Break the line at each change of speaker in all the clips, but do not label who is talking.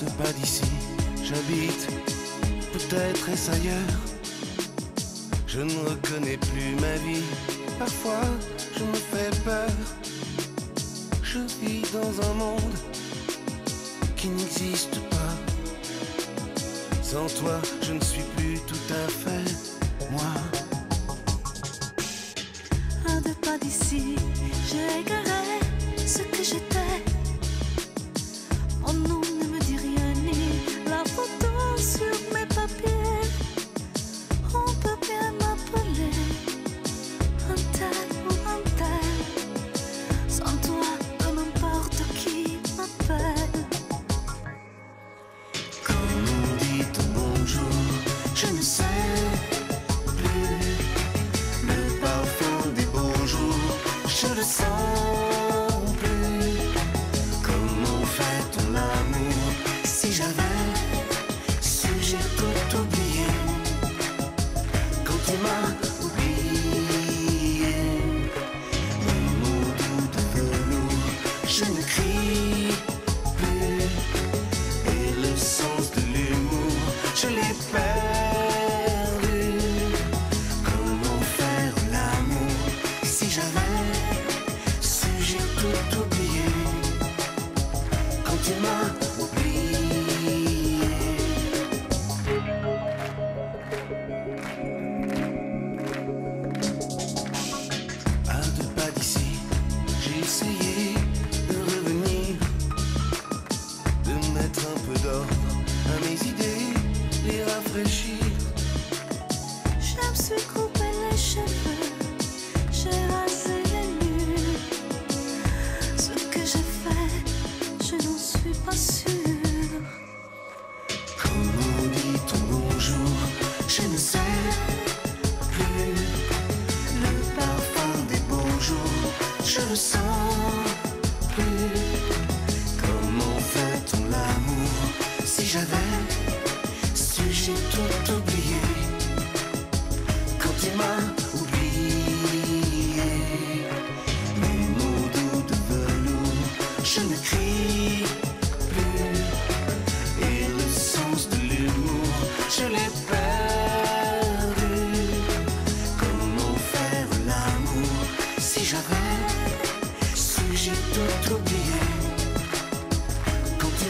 deux pas d'ici, j'habite, peut-être est-ce ailleurs. Je ne reconnais plus ma vie, parfois je me fais peur. Je vis dans un monde qui n'existe pas. Sans toi, je ne suis plus tout à fait moi.
À pas d'ici, j'ai
je le sens plus. Comment fait-on l'amour si j'avais su, j'ai tout oublié quand tu m'as oublié. Mots doux de velours, je ne crie plus. Et le sens de l'humour, je l'ai perdu. Comment faire l'amour si j'avais rafraîchir.
Je me suis coupé les cheveux, j'ai rasé les murs. Ce que j'ai fait, je n'en suis pas sûre.
Comment dit ton bonjour? Je ne sais plus. Le parfum des beaux jours, je le sens plus. Comment fait-on l'amour si j'avais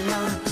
alone